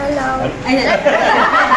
Hello.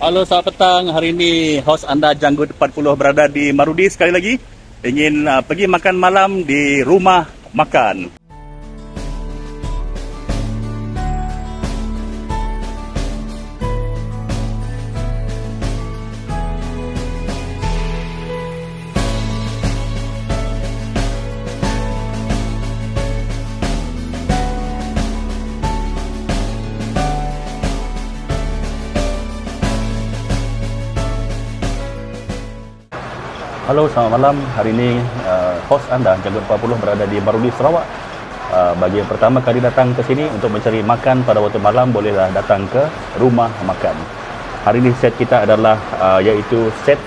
Halo selamat petang. Hari ini host anda Janggut 40 berada di Marudi sekali lagi. Ingin uh, pergi makan malam di rumah makan. Halo, selamat malam. Hari ini uh, host anda Janggut 40 berada di Marudi Sarawak. Uh, bagi yang pertama kali datang ke sini untuk mencari makan pada waktu malam bolehlah datang ke rumah makan. Hari ini set kita adalah uh, iaitu set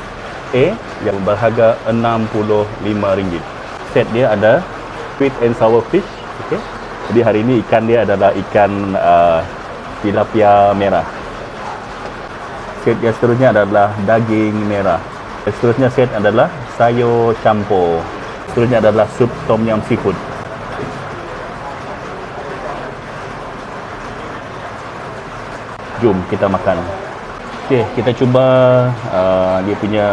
A yang berharga RM65. Set dia ada sweet and sour fish, okey. Jadi hari ini ikan dia adalah ikan uh, tilapia merah. Set yang seterusnya adalah daging merah. Seterusnya set adalah sayur campur. Seterusnya adalah sup tom yum seafood. Jom kita makan. Okey, kita cuba uh, dia punya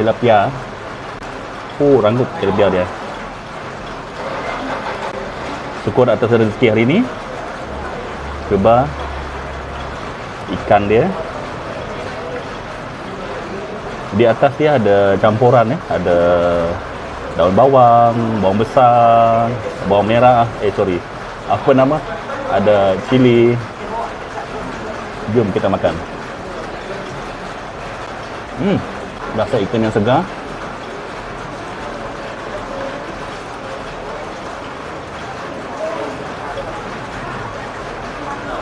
tilapia. Oh, ranggup tilapia dia. Syukur atas rezeki hari ini. Cuba ikan dia di atas dia ada campuran ya ada daun bawang bawang besar bawang merah. Eh sorry. Apa nama? Ada cili. Jom kita makan. Hmm. Rasa ikan yang segar.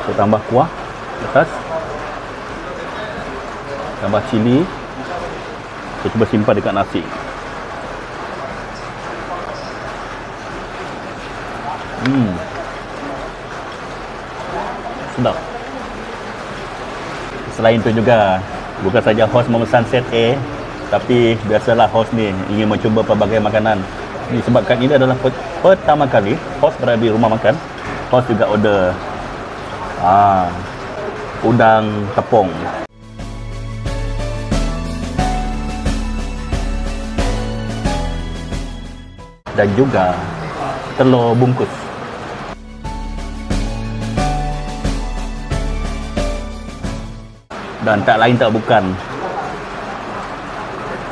Kita tambah kuah atas. Tambah cili saya cuba simpan dekat nasi. Hmm. Sedap. Selain itu juga, bukan saja host memesan set A, tapi biasalah host ni ingin mencuba pelbagai makanan. Disebabkan ini adalah pertama kali host berada di rumah makan, host juga order ah, udang tepung dan juga telur bungkus. Dan tak lain tak bukan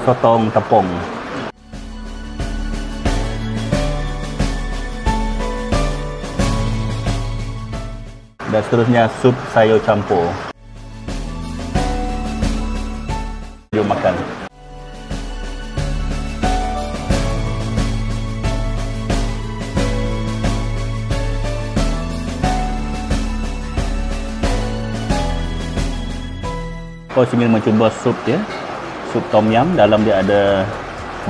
sotong tepung. Dan seterusnya sup sayur campur. Jom makan. Host ingin mencuba sup dia. Sup tom yum. Dalam dia ada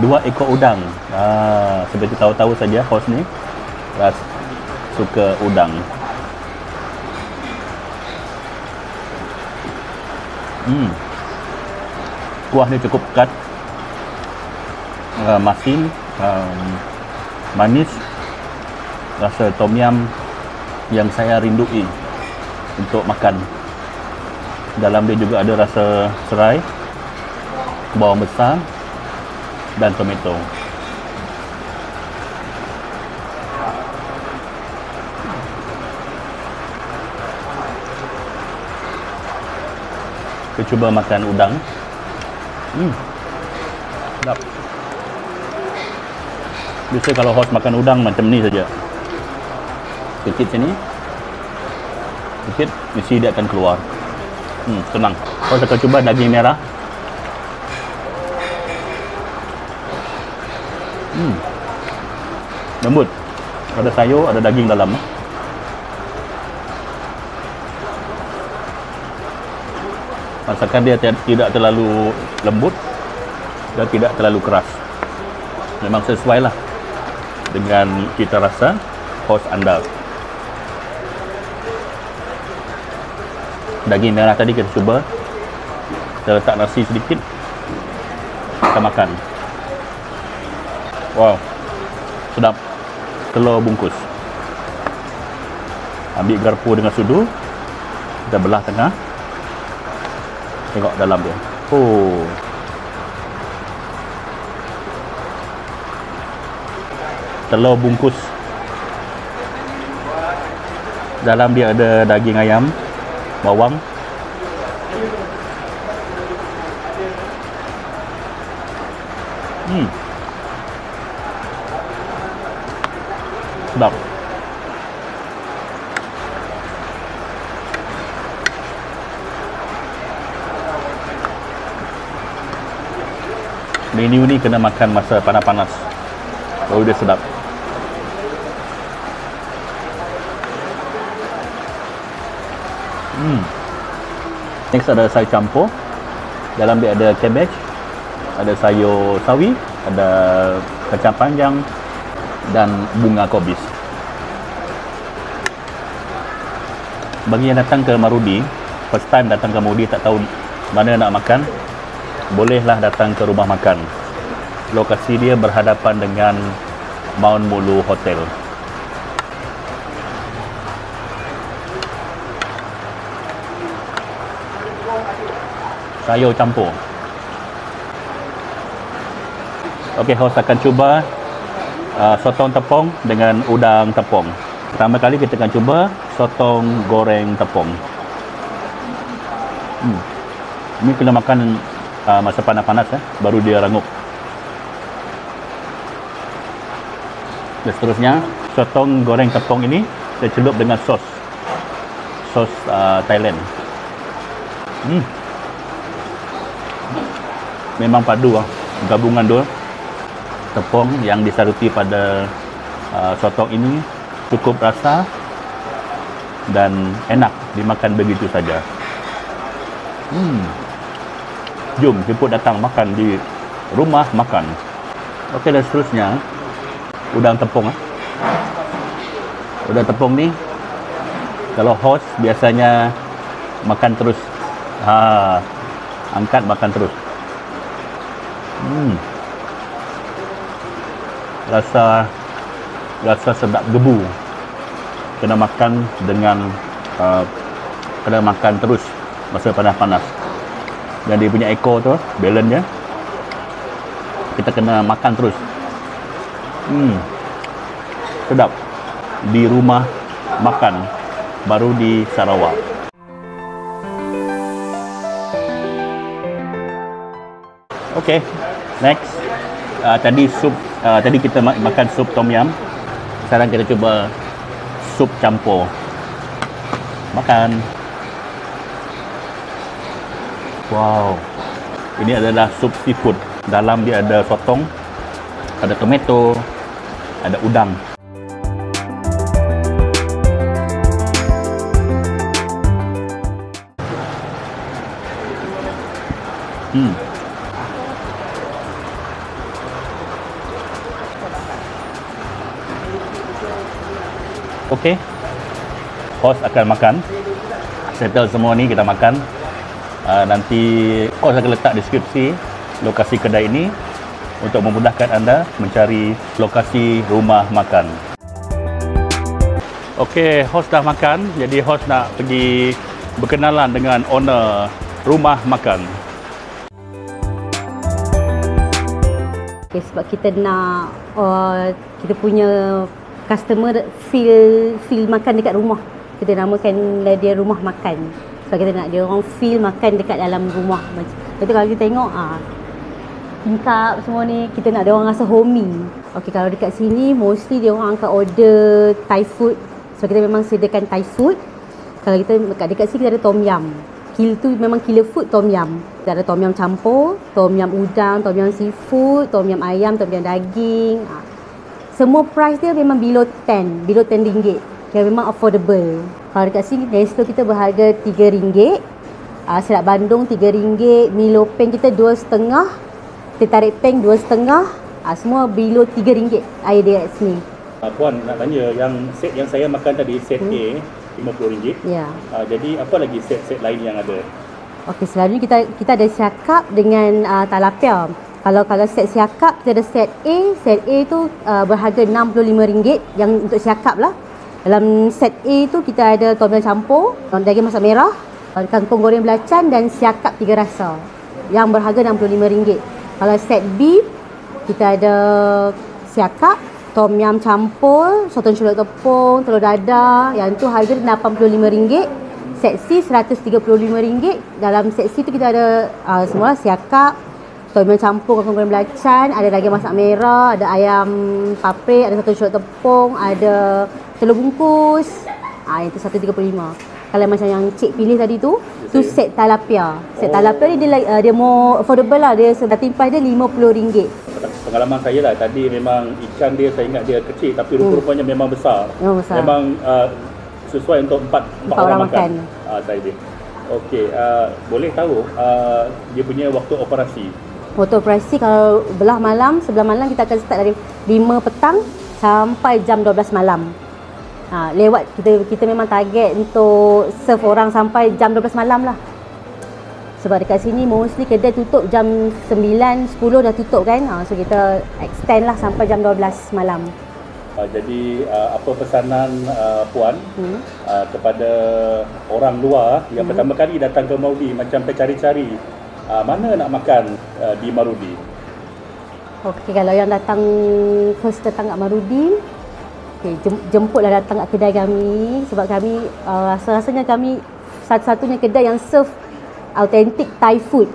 dua ekor udang. Ah, seperti tahu-tahu saja host ni ras suka udang. Hmm. Kuah ni cukup pekat. Uh, masin um, manis. Rasa tom yum yang saya rindui untuk makan dalam dia juga ada rasa serai bawang besar dan tomato. Kita cuba makan udang. Hmm. Sedap. Biasa kalau host makan udang macam ni saja. Sikit sini. Sikit mesti dia akan keluar Hmm, senang. Kau akan cuba daging merah. Hmm. Lembut. Ada sayur, ada daging dalam. Masakan dia tidak terlalu lembut dan tidak terlalu keras. Memang sesuai lah dengan kita rasa host anda. Daging merah tadi kita cuba. Kita letak nasi sedikit. Kita makan. Wow. Sedap. Telur bungkus. Ambil garpu dengan sudu. Kita belah tengah. Tengok dalam dia. Oh. Telur bungkus. Dalam dia ada daging ayam bawang. Hmm. Sedap menu ni kena makan masa panas-panas. Baru dia sedap Hmm. Next ada sayur campur. Dalam dia ada cabbage, ada sayur sawi, ada kacang panjang dan bunga kobis. Bagi yang datang ke Marudi, first time datang ke Marudi tak tahu mana nak makan, bolehlah datang ke rumah makan. Lokasi dia berhadapan dengan Mount Mulu Hotel. Sayur campur. Okey, host akan cuba uh, sotong tepung dengan udang tepung. Pertama kali kita akan cuba sotong goreng tepung. Hmm. Ini kena makan uh, masa panas-panas eh, baru dia rangup. Dan seterusnya, sotong goreng tepung ini saya celup dengan sos. Sos uh, Thailand. Hmm memang padu lah gabungan dua. Tepung yang disaruti pada uh, sotong ini cukup rasa dan enak dimakan begitu saja. Hmm. jom jemput datang makan di rumah makan. Ok dan seterusnya. Udang tepung eh. udang tepung ni kalau host biasanya makan terus. Ha, angkat makan terus Hmm. Rasa rasa sedap gebu. Kena makan dengan uh, kena makan terus masa panas-panas. Dan dia punya ekor tu, balance dia. Kita kena makan terus. Hmm. Sedap. Di rumah makan baru di Sarawak. Okay, next. Uh, tadi sup, uh, tadi kita ma- makan sup tom yum. Sekarang kita cuba sup campur. Makan. Wow. Ini adalah sup seafood. Dalam dia ada sotong, ada tomato, ada udang. Hmm. Okey. Host akan makan. Settle semua ni kita makan. Uh, nanti host akan letak deskripsi lokasi kedai ini untuk memudahkan anda mencari lokasi rumah makan. Okey, host dah makan. Jadi host nak pergi berkenalan dengan owner rumah makan. Okay, sebab kita nak uh, kita punya customer feel feel makan dekat rumah. Kita namakan dia rumah makan. Sebab kita nak dia orang feel makan dekat dalam rumah. Jadi kalau kita tengok ah tingkap semua ni kita nak dia orang rasa homey. Okey kalau dekat sini mostly dia orang akan order Thai food. So kita memang sediakan Thai food. Kalau kita dekat dekat sini kita ada tom yum. Kill tu memang killer food tom yum. Kita ada tom yum campur, tom yum udang, tom yum seafood, tom yum ayam, tom yum daging. Ah semua price dia memang below 10 below 10 ringgit kira memang affordable kalau dekat sini resto kita berharga 3 ringgit Uh, Serat Bandung RM3, Milo Peng kita RM2.5, Teh Tarik Peng RM2.5, uh, semua below RM3 air dia kat sini. Uh, Puan nak tanya yang set yang saya makan tadi set Hmm. A RM50. Ya. Uh, jadi apa lagi set-set lain yang ada? Okey, selalunya kita kita ada siakap dengan uh, talapia. Kalau kalau set siakap kita ada set A, set A tu uh, berharga RM65 yang untuk siakap lah. Dalam set A tu kita ada tom yum campur, daging masak merah, uh, kangkung goreng belacan dan siakap tiga rasa yang berharga RM65. Kalau set B kita ada siakap, tom yum campur, sotong celup tepung, telur dadah, yang tu harga RM85. Set C RM135. Dalam set C tu kita ada uh, semua siakap, tom yum campur, kangkung goreng belacan, ada daging masak merah, ada ayam paprik, ada satu celup tepung, ada telur bungkus. Ah itu 135. Kalau macam yang cik pilih tadi tu, tu set talapia. Set Oh. talapia ni dia uh, dia more affordable lah. Dia starting price dia RM50. Pengalaman saya lah tadi memang ikan dia saya ingat dia kecil tapi rupa-rupanya memang besar. Hmm. Memang besar. Memang uh, sesuai untuk empat, empat, Empat orang makan. Uh, saya dia. Okey, uh, boleh tahu uh, dia punya waktu operasi. Waktu operasi kalau belah malam, sebelah malam kita akan start dari 5 petang sampai jam 12 malam. Ha, lewat kita kita memang target untuk serve orang sampai jam 12 malam lah. Sebab dekat sini mostly kedai tutup jam 9, 10 dah tutup kan. Ha, so kita extend lah sampai jam 12 malam. Uh, jadi uh, apa pesanan uh, puan Hmm. uh, kepada orang luar yang pertama kali datang ke Maudi macam tercari-cari uh, mana nak makan uh, di Marudi. Okey, kalau yang datang first datang kat Marudi, jem, jemputlah datang kat kedai kami sebab kami uh, rasa-rasanya kami satu-satunya kedai yang serve authentic Thai food.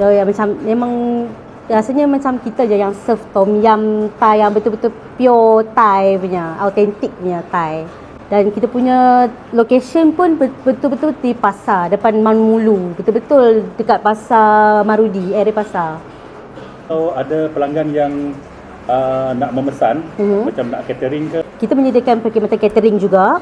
So yang macam memang rasanya macam kita je yang serve tom yum Thai yang betul-betul pure Thai punya, authentic punya Thai. Dan kita punya location pun bet- betul-betul di pasar depan Manmulu, betul-betul dekat pasar Marudi, area pasar. Kalau ada pelanggan yang uh, nak memesan Mhm. macam nak catering ke Kita menyediakan perkhidmatan catering juga.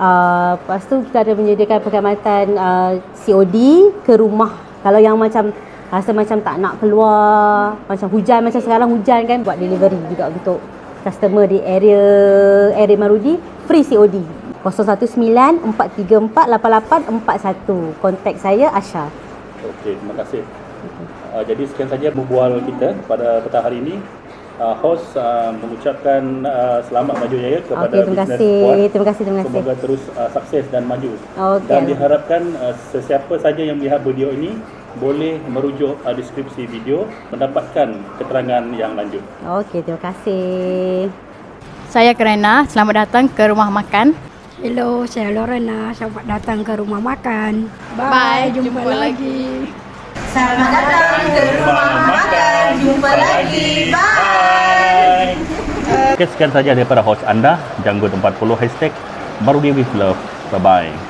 Uh, lepas tu kita ada menyediakan perkhidmatan uh, COD ke rumah. Kalau yang macam rasa macam tak nak keluar, macam hujan macam sekarang hujan kan buat delivery juga untuk customer di area area Marudi free COD. 019 434 8841. Kontak saya Asha. Okey, terima kasih. Uh, jadi sekian saja berbual kita pada petang hari ini. Uh, host uh, mengucapkan uh, selamat maju jaya kepada Okey, terima kasih. Puan. Terima kasih, terima kasih. Semoga terus uh, sukses dan maju. Okey. Dan diharapkan uh, sesiapa saja yang melihat video ini boleh merujuk uh, deskripsi video mendapatkan keterangan yang lanjut. Okey, terima kasih. Saya Kerana, selamat datang ke rumah makan. Hello, saya Lorena. Selamat datang ke rumah makan. Bye, jumpa, jumpa lagi. Bye. Okay, sekian saja daripada host anda, Janggut 40 hashtag Marudi with Love. Bye-bye.